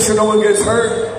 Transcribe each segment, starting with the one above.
make sure no one gets hurt,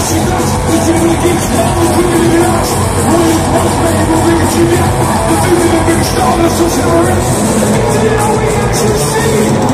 Do you know we're have to see?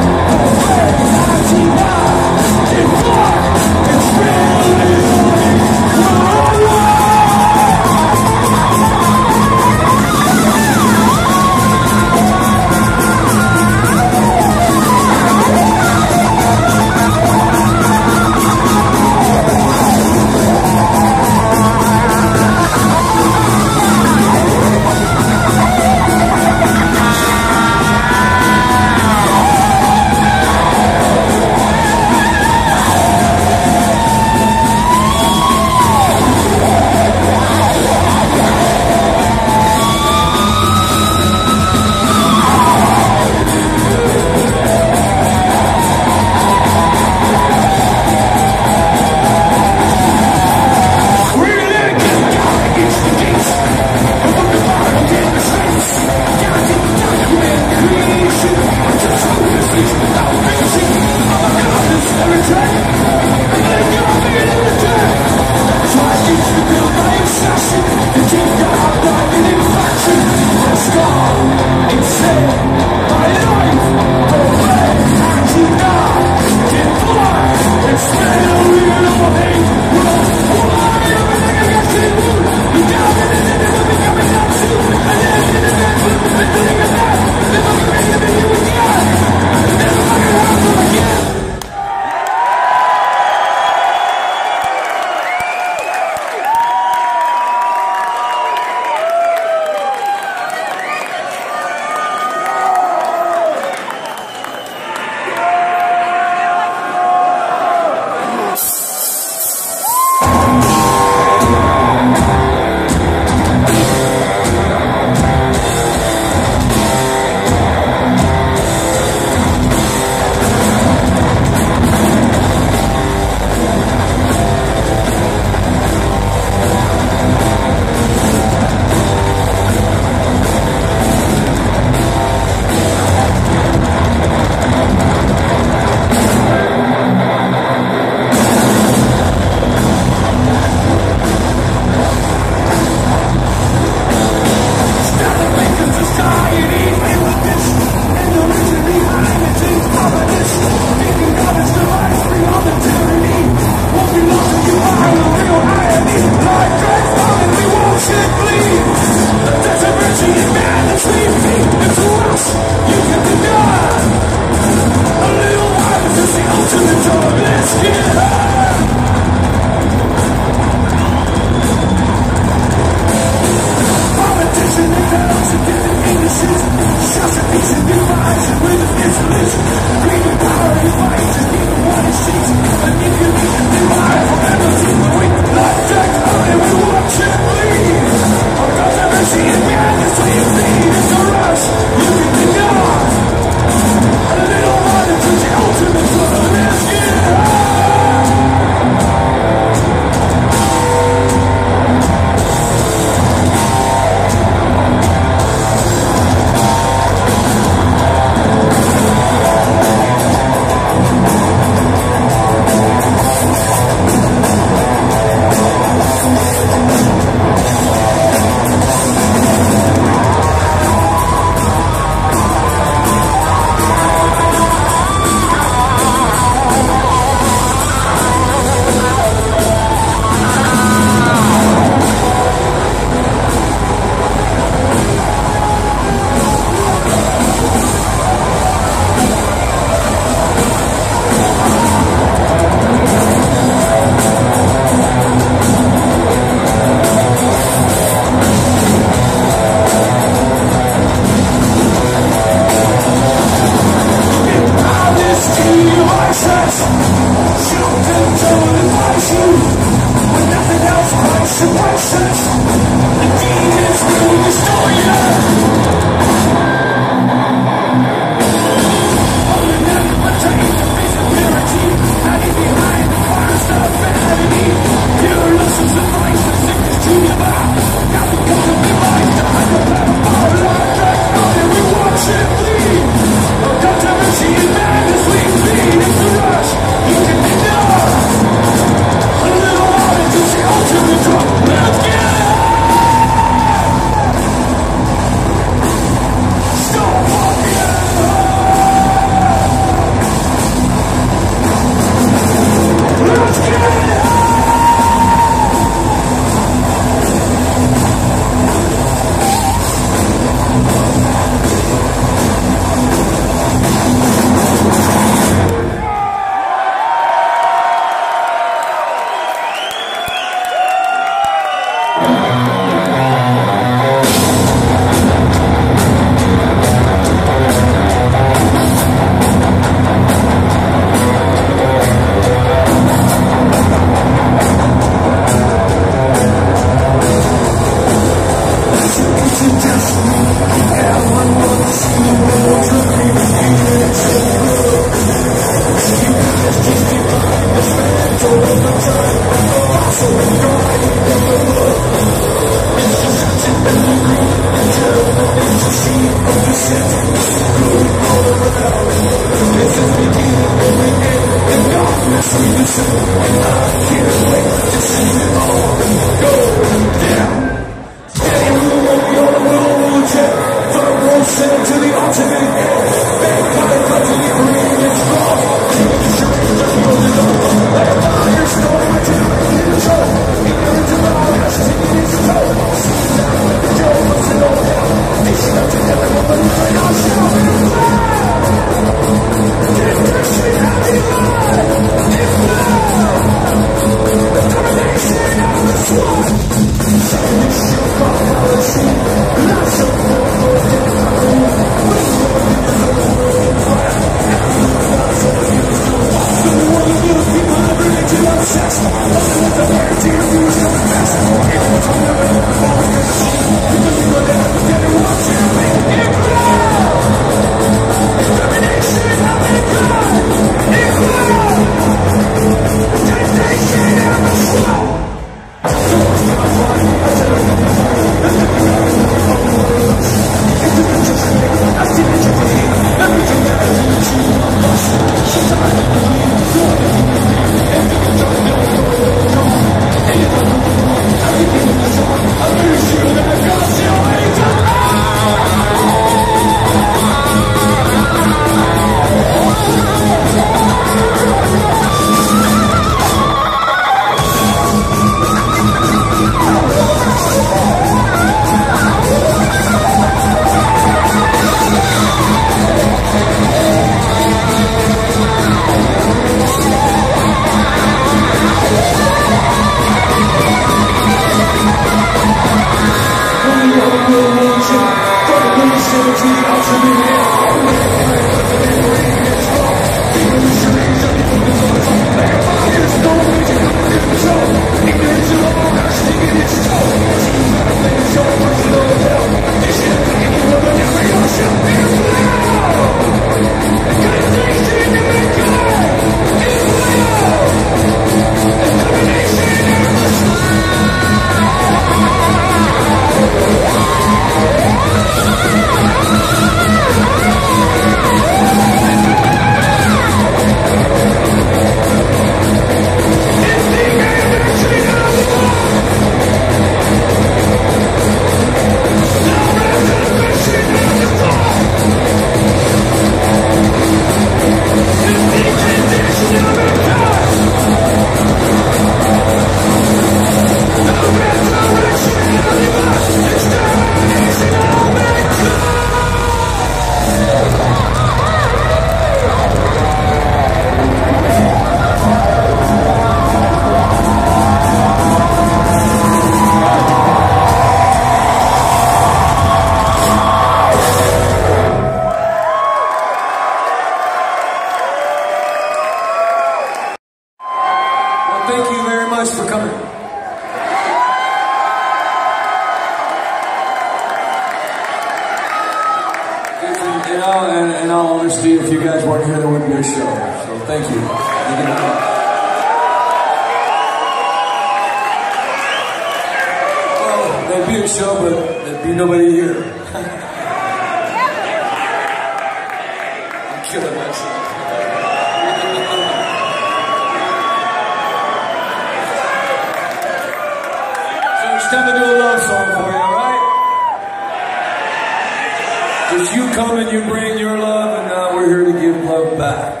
Come and you bring your love, and now we're here to give love back.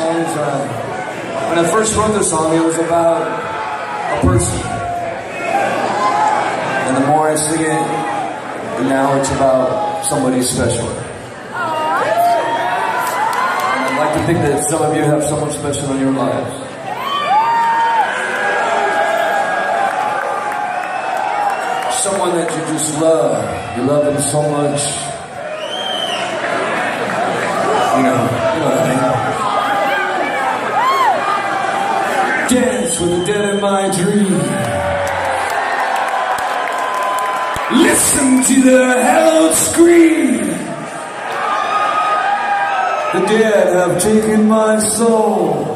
Uh, when I first wrote the song, it was about a person. And the more I sing it, now it's about somebody special. And I'd like to think that some of you have someone special in your lives. Someone that you just love. You love them so much. You know, you know what I mean. Dance with the dead in my dream. Listen to the hallowed scream. The dead have taken my soul.